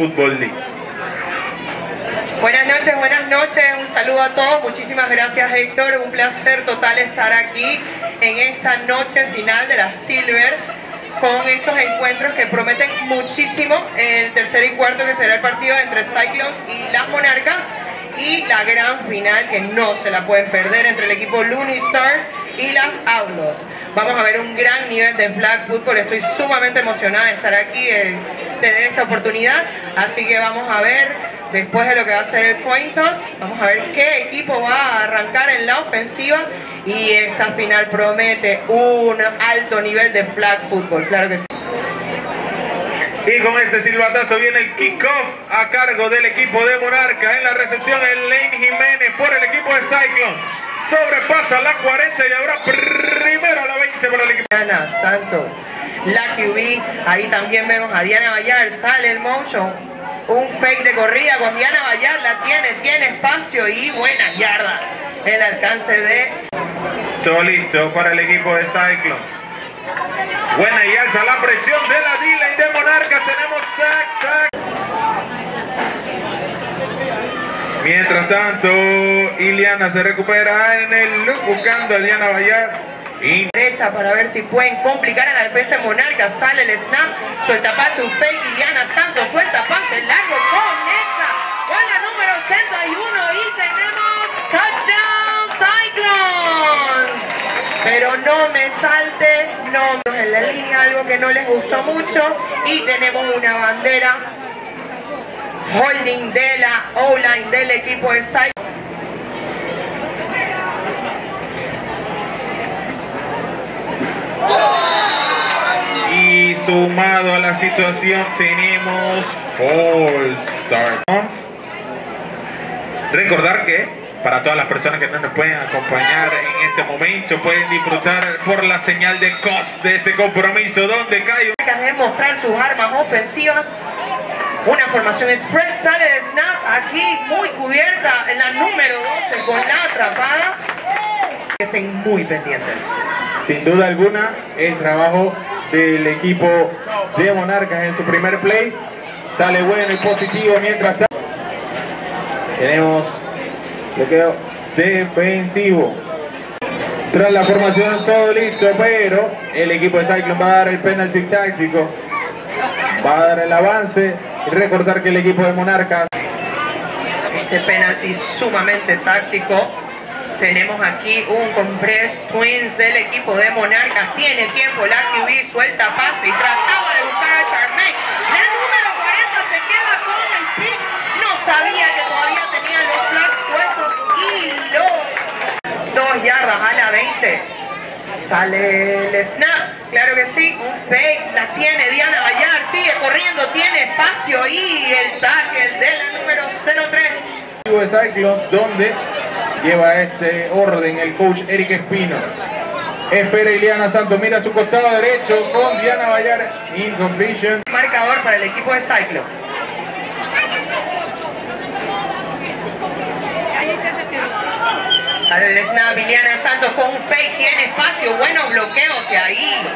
Football League. Buenas noches, buenas noches, un saludo a todos, muchísimas gracias Héctor, un placer total estar aquí en esta noche final de la Silver con estos encuentros que prometen muchísimo, el tercer y cuarto que será el partido entre Cyclones y las Monarcas y la gran final que no se la pueden perder entre el equipo Looney Stars y las Outlaws. Vamos a ver un gran nivel de flag football, estoy sumamente emocionada de estar aquí, de tener esta oportunidad, así que vamos a ver después de lo que va a ser el coin toss, vamos a ver qué equipo va a arrancar en la ofensiva y esta final promete un alto nivel de flag football, claro que sí. Y con este silbatazo viene el kickoff a cargo del equipo de Monarca. En la recepción el Lane Jiménez por el equipo de Cyclone. Sobrepasa la 40 y ahora primero a la 20 para el equipo. Diana Santos, la QB, ahí también vemos a Diana Vallar, sale el motion, un fake de corrida con Diana Vallar, la tiene, tiene espacio y buenas yardas. El alcance de... Todo listo para el equipo de Cyclone. Buena y alta la presión de la D-Line de Monarcas. Tenemos sack, sack. Mientras tanto, Iliana se recupera en el look buscando a Diana Vallar. Y derecha para ver si pueden complicar a la defensa de Monarcas. Sale el snap, suelta pase, un fake, Iliana Santos, suelta pase, largo, conecta. Con la número 81 y tenemos touchdown Cyclones. Pero no me salte, no, en la línea algo que no les gustó mucho y tenemos una bandera holding de la O-line del equipo de Cyclones. Y sumado a la situación tenemos All Star. Recordar que para todas las personas que no nos pueden acompañar en este momento pueden disfrutar por la señal de COS de este compromiso donde cae un... de mostrar sus armas ofensivas. Una formación spread, sale de snap aquí muy cubierta en la número 12 con la atrapada. Estén muy pendientes. Sin duda alguna, el trabajo del equipo de Monarcas en su primer play sale bueno y positivo mientras tanto. Tenemos bloqueo defensivo. Tras la formación todo listo, pero el equipo de Cyclone va a dar el penalti táctico. Va a dar el avance recordar que el equipo de Monarcas Este penalti sumamente táctico. Tenemos aquí un compress twins del equipo de Monarcas. Tiene tiempo la QB, suelta pase y trataba de buscar a Charmaine. La número 40 se queda con el pick. No sabía que todavía tenía los flags puestos y lo... Dos yardas a la 20. Sale el snap, claro que sí, un fake, la tiene Diana Vallar, sigue corriendo, tiene espacio y el tackle de la número 03. de Cyclones donde lleva este orden el coach Eric Espino. Espera Iliana Santos, mira su costado derecho con Diana Vallar, incompletion. Marcador para el equipo de Cyclo. Al snap, Iliana Santos con un fake, tiene espacio, buenos bloqueos y ahí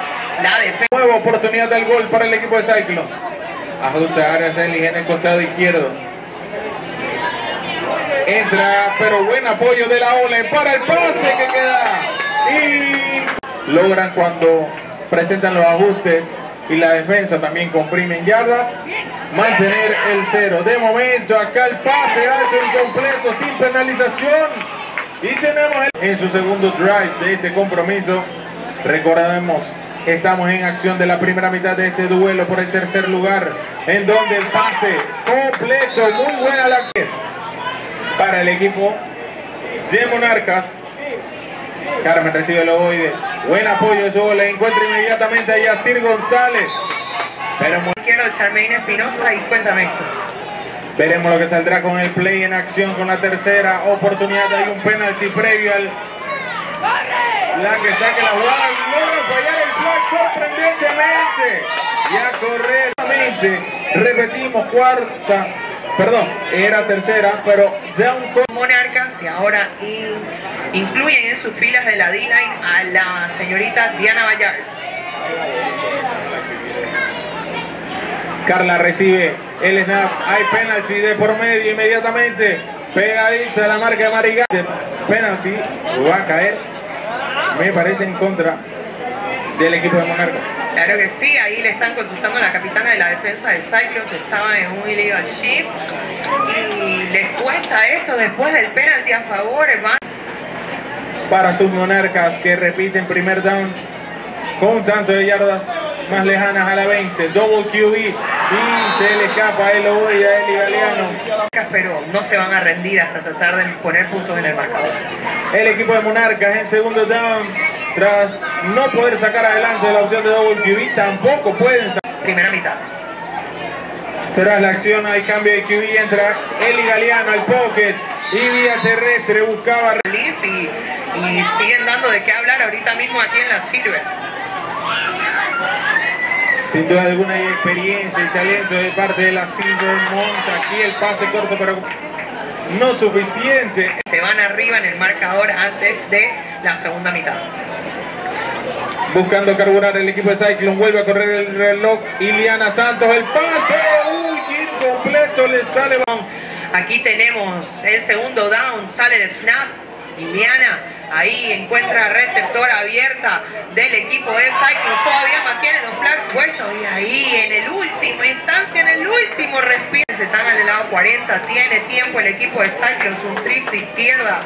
Nueva oportunidad del gol para el equipo de Cyclones. Ajusta Araceli en el costado izquierdo. Entra, pero buen apoyo de la OLE para el pase que queda. Y logran cuando presentan los ajustes y la defensa también comprimen yardas, mantener el cero. De momento acá el pase alto incompleto sin penalización. Y tenemos el- en su segundo drive de este compromiso. Recordemos que estamos en acción de la primera mitad de este duelo por el tercer lugar, en donde el pase completo, muy buena la es para el equipo de Monarcas. Carmen recibe el ovoide. Buen apoyo de su le encuentra inmediatamente a Yacir González. Pero mu- Izquierdo, Charmaine Espinosa y cuéntame esto. veremos lo que saldrá con el play en acción con la tercera oportunidad. Hay un penalti previo al la que saque la jugada y flag sorprendentemente. Y a correr. Repetimos, cuarta, perdón, era tercera, pero ya un Monarcas y ahora in- incluyen en sus filas de la D-Line a la señorita Diana Vallar. Carla recibe el snap. Hay penalty de por medio inmediatamente. Pegadita la marca de Marigal. Penalty. Va a caer. Me parece en contra del equipo de Monarca. Claro que sí, ahí le están consultando a la capitana de la defensa de Cyclones, estaba en un illegal shift y les cuesta esto después del penalti a favor, hermano. Para sus monarcas que repiten primer down con un tanto de yardas más lejanas a la 20, double QB y se le escapa el Oboy a Eli Galeano. Pero no se van a rendir hasta tratar de poner puntos en el marcador. El equipo de Monarcas en segundo down tras no poder sacar adelante la opción de double QB, tampoco pueden sacar. Primera mitad. Tras la acción hay cambio de QB, entra Eli Galeano al pocket y vía terrestre buscaba relief y, y siguen dando de qué hablar ahorita mismo aquí en la Silver. Sin duda alguna hay experiencia y talento de parte de la Silver Monta. Aquí el pase corto, pero no suficiente. Se van arriba en el marcador antes de la segunda mitad. Buscando carburar el equipo de Cyclone, vuelve a correr el reloj. Iliana Santos, el pase, uy, incompleto, le sale. Aquí tenemos el segundo down, sale el snap. Iliana ahí encuentra receptora abierta del equipo de Cyclone. Todavía mantiene los flags puestos y ahí en el último instante, en el último respiro. Se están al lado 40, tiene tiempo el equipo de Cyclone, un trips izquierda.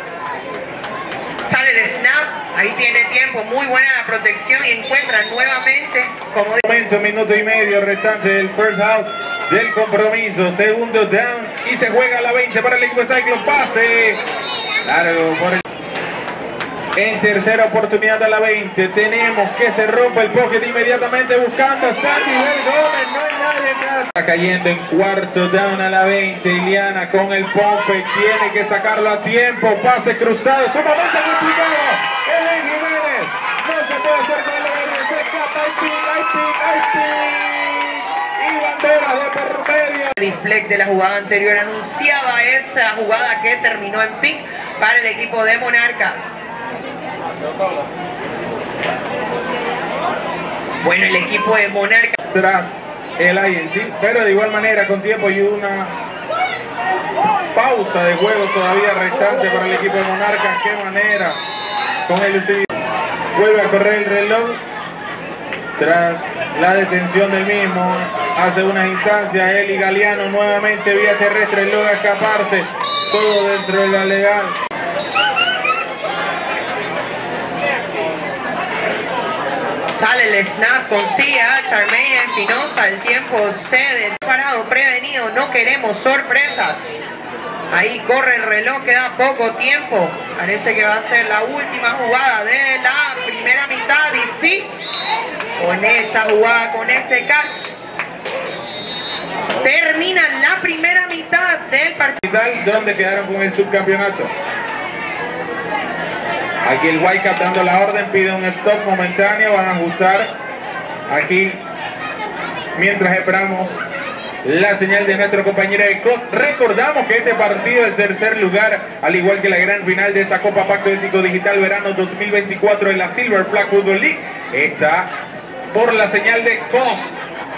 Sale el snap, ahí tiene tiempo, muy buena la protección y encuentra nuevamente como momento, minuto y medio restante del first out del compromiso, segundo down y se juega a la 20 para el equipo de pase. Largo por el en tercera oportunidad a la 20 tenemos que se rompa el pocket inmediatamente buscando a Sandy Gómez. No hay nadie atrás está cayendo en cuarto down a la 20 Iliana con el pompe tiene que sacarlo a tiempo. Pase cruzado sumamente complicado Reflect de la jugada anterior anunciaba esa jugada que terminó en pick para el equipo de Monarcas bueno, el equipo de Monarca. Tras el ING, pero de igual manera con tiempo y una pausa de juego todavía restante para el equipo de Monarcas. Qué manera con el Vuelve a correr el reloj tras la detención del mismo. Hace unas instancias, Eli Galeano nuevamente vía terrestre logra escaparse. Todo dentro de la legal. Sale el snap, consigue a Charmaine Espinosa, el tiempo cede, parado, prevenido, no queremos sorpresas. Ahí corre el reloj, queda poco tiempo. Parece que va a ser la última jugada de la primera mitad y sí, con esta jugada, con este catch, termina la primera mitad del partido. ¿Dónde quedaron con el subcampeonato? Aquí el Whitecap dando la orden, pide un stop momentáneo, van a ajustar aquí mientras esperamos la señal de nuestro compañero de COS. Recordamos que este partido el tercer lugar, al igual que la gran final de esta Copa Pacto Ético Digital Verano 2024 en la Silver Flag Football League, está por la señal de COS,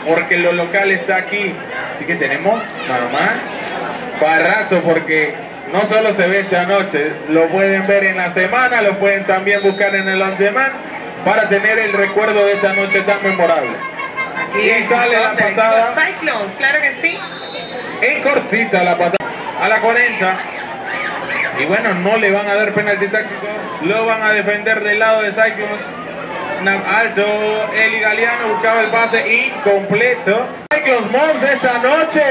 porque lo local está aquí. Así que tenemos nada más para rato, porque no solo se ve esta noche, lo pueden ver en la semana, lo pueden también buscar en el on demand para tener el recuerdo de esta noche tan memorable. Y, sale la patada. Cyclones, claro que sí. En cortita la patada a la 40. Y bueno, no le van a dar penalti táctico, lo van a defender del lado de Cyclones. Alto, Eli Galeano buscaba el pase incompleto. Cyclones Mons esta noche.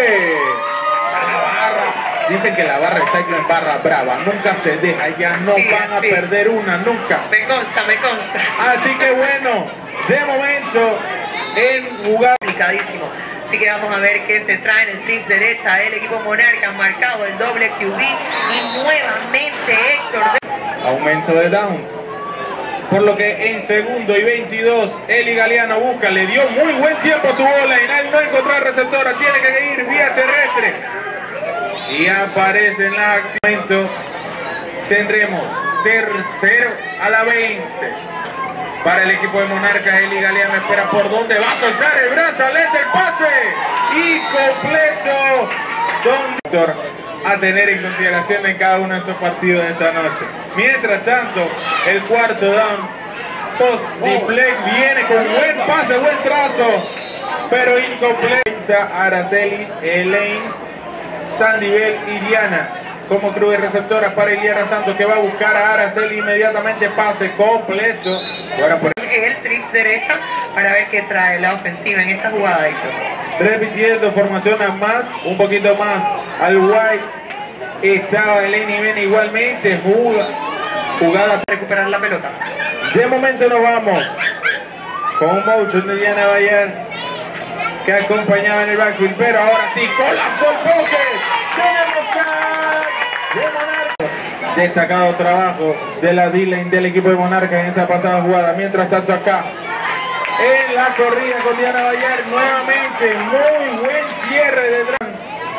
La barra. Dicen que la barra de Cyclone es barra brava, nunca se deja, ya no van a perder una, nunca. Me consta, me consta. Así que bueno, de momento, en lugar... Complicadísimo. Así que vamos a ver qué se trae en el trips derecha. El equipo Monarca marcado el doble QB. Y nuevamente Héctor. Aumento de downs. Por lo que en segundo y 22, Eli Galeano busca, le dio muy buen tiempo a su bola y no encontró receptora, tiene que ir vía terrestre y aparece en la acción. Tendremos tercero a la 20. para el equipo de Monarcas. Eli Galeano espera por dónde va a soltar el brazo, aleta el pase y completo. Son a tener en consideración en cada uno de estos partidos de esta noche. Mientras tanto, el cuarto down post deflect viene con buen pase, buen trazo, pero incompleto. Araceli, Elaine, Sandivel y Diana como cruz de receptora para Iliana Santos que va a buscar a Araceli inmediatamente pase completo. Ahora por es el trips derecha para ver qué trae la ofensiva en esta jugada. Repitiendo formación a más, un poquito más al white. Estaba Eleni Mena igualmente, jugada, jugada para recuperar la pelota. De momento nos vamos con un motion de Diana Bayar que acompañaba en el backfield, pero ahora sí colapsó el pocket. Tenemos de Destacado trabajo de la D-Lane del equipo de Monarca en esa pasada jugada. Mientras tanto acá en la corrida con Diana Bayar nuevamente muy buen cierre de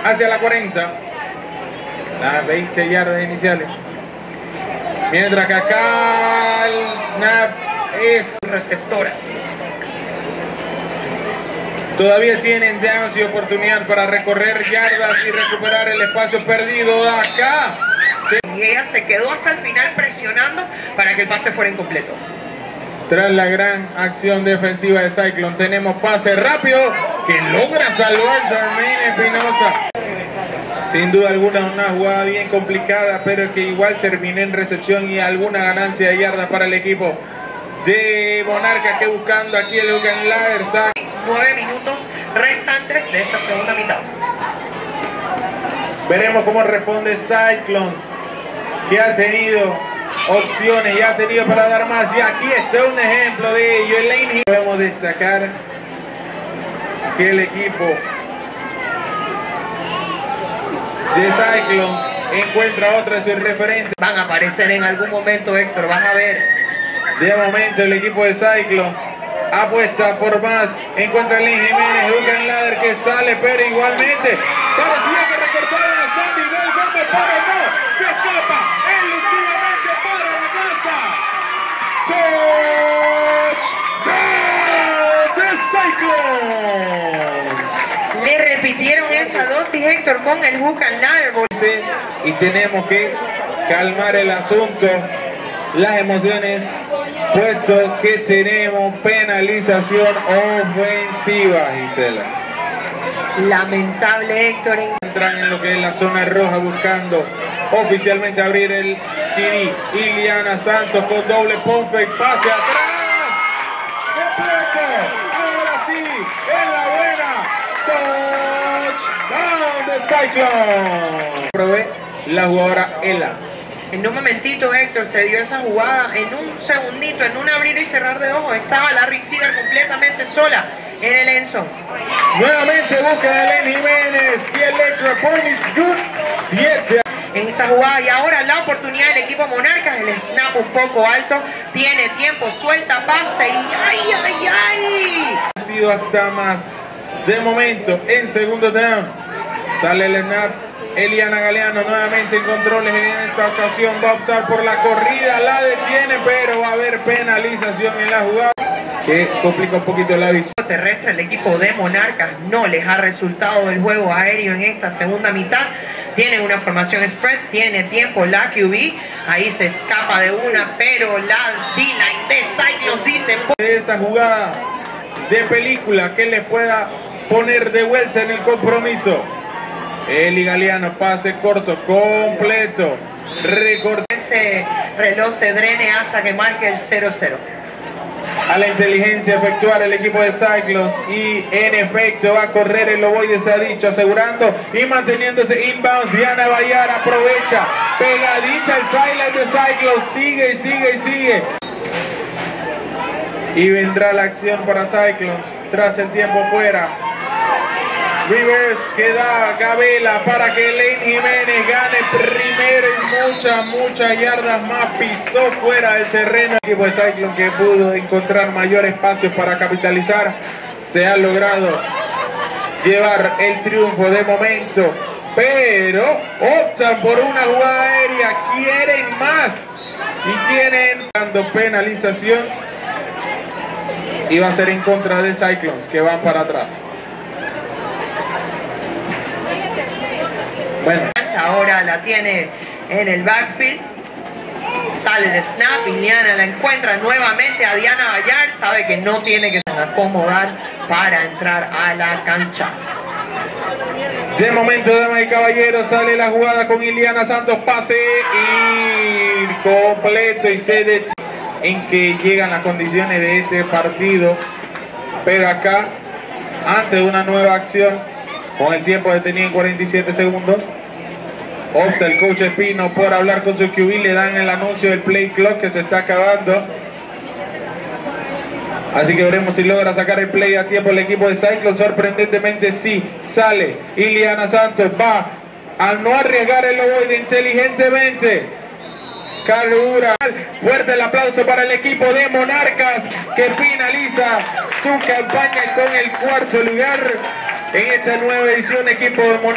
hacia la 40 las 20 yardas iniciales mientras que acá el snap es receptoras Todavía tienen downs y oportunidad para recorrer yardas y recuperar el espacio perdido acá. Y ella se quedó hasta el final presionando para que el pase fuera incompleto. Tras la gran acción defensiva de Cyclone, tenemos pase rápido que logra salvar Jermaine Espinosa. Sin duda alguna una jugada bien complicada, pero que igual terminó en recepción y alguna ganancia de yardas para el equipo de Monarca que buscando aquí el Lucan Ladder. Nueve minutos restantes de esta segunda mitad. Veremos cómo responde Cyclones, que ha tenido opciones, y ha tenido para dar más. Y aquí está un ejemplo de ello. Elaine podemos destacar que el equipo de Cyclones encuentra otra de sus referentes. Van a aparecer en algún momento, Héctor, vas a ver de momento el equipo de Cyclone apuesta por más. Encuentra a Lynn Jiménez, Dugan Ladder que sale, pero igualmente parecía que recortaron a Sandy Bell, Gómez, pero no, se escapa elusivamente para la casa. ¡Touchdown de Cyclone! Le repitieron esa dosis, Héctor, con el Dugan Ladder. Y tenemos que calmar el asunto, las emociones puesto que tenemos penalización ofensiva, Gisela. Lamentable Héctor. Entran en lo que es la zona roja buscando oficialmente abrir el TD. Iliana Santos con doble pump pase atrás. Ahora sí, en la buena. Touchdown de Cyclone. La jugadora Ela. En un momentito, Héctor, se dio esa jugada. En un segundito, en un abrir y cerrar de ojos, estaba la receiver completamente sola en el Enzo. Nuevamente busca a Elen Jiménez y el extra point is good. Siete. En esta jugada y ahora la oportunidad del equipo Monarcas, el snap un poco alto, tiene tiempo, suelta, pase y ¡ay, ay, ay! Ha sido hasta más. De momento, en segundo down, sale el snap Eliana Galeano nuevamente en controles en esta ocasión va a optar por la corrida, la detiene, pero va a haber penalización en la jugada que complica un poquito la visión. Terrestre, el equipo de Monarcas no les ha resultado el juego aéreo en esta segunda mitad. Tiene una formación spread, tiene tiempo la QB, ahí se escapa de una, pero la D-line de Cyclones dice... Esa jugada de película que les pueda poner de vuelta en el compromiso. Eli Galeano, pase corto, completo. Recorte. Ese reloj se drene hasta que marque el 0-0. A la inteligencia efectuar el equipo de Cyclones y en efecto va a correr el Loboide se ha dicho asegurando y manteniéndose inbound. Diana Bayar aprovecha pegadita el silent de Cyclones. Sigue y sigue y sigue. Y vendrá la acción para Cyclones. Tras el tiempo fuera Rivers que da Gabela para que Lane Jiménez gane primero y muchas, muchas yardas más. Pisó fuera del terreno. El equipo de Cyclone que pudo encontrar mayor espacio para capitalizar. Se ha logrado llevar el triunfo de momento. Pero optan por una jugada aérea. Quieren más. Y tienen dando penalización Y va a ser en contra de Cyclones, que van para atrás. Bueno. Ahora la tiene en el backfield. Sale el snap, Iliana la encuentra nuevamente a Diana Bayar. Sabe que no tiene que acomodar para entrar a la cancha. De momento, damas y caballeros, sale la jugada con Iliana Santos, pase y completo y se detiene en que llegan las condiciones de este partido. Pero acá, antes de una nueva acción, con el tiempo detenido en 47 segundos, opta el coach Espino por hablar con su QB, le dan el anuncio del play clock que se está acabando. Así que veremos si logra sacar el play a tiempo el equipo de Cyclone. Sorprendentemente sí, sale. Iliana Santos va al no arriesgar el ovoide inteligentemente. Carura. Fuerte el aplauso para el equipo de Monarcas que finaliza su campaña con el cuarto lugar en esta nueva edición equipo de Monarcas.